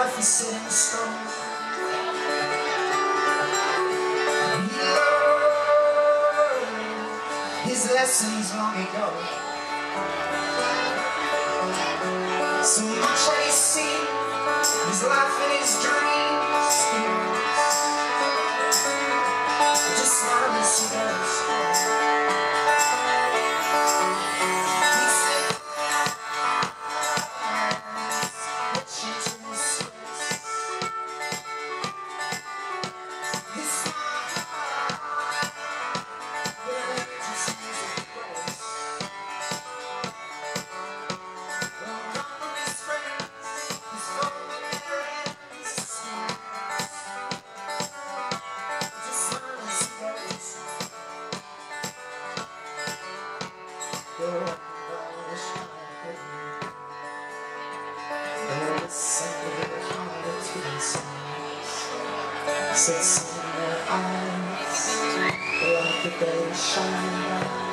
life is set in stone. He learned his lessons long ago. So much he's seen, his life and his dreams. Sits in their eyes like the day shining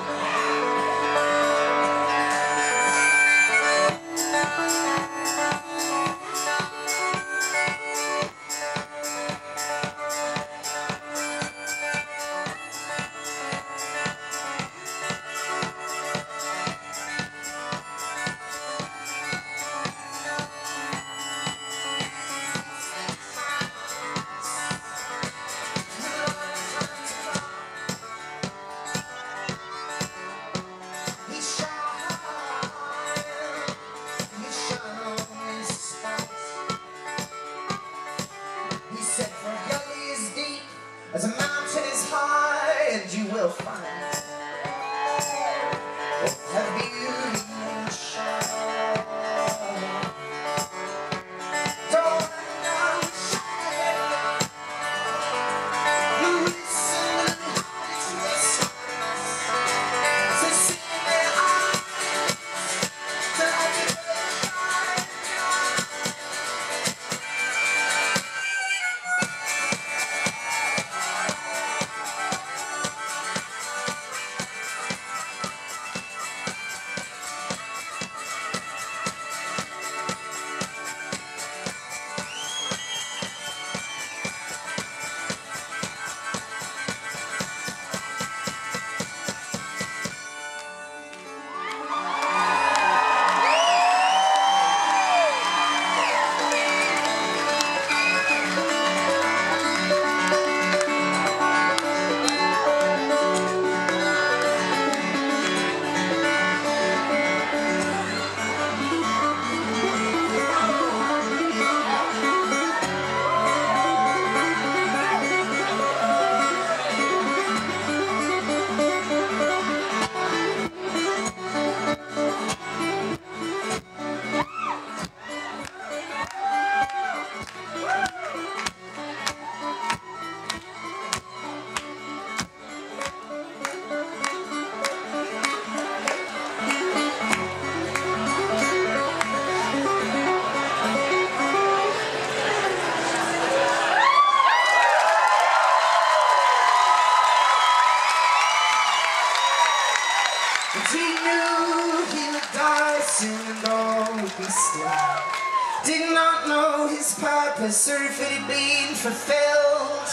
knew he would die soon and all would be still. Did not know his purpose or if it had been fulfilled.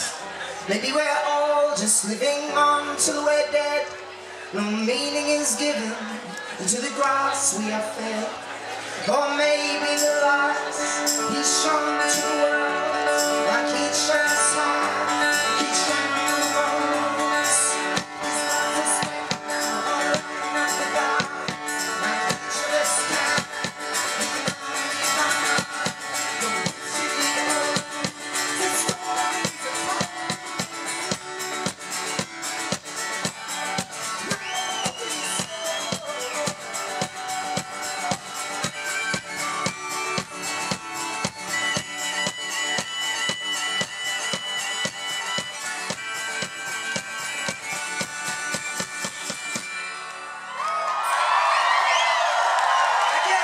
Maybe we're all just living on till we're dead. No meaning is given to the grass we have fed. Or maybe the light he shone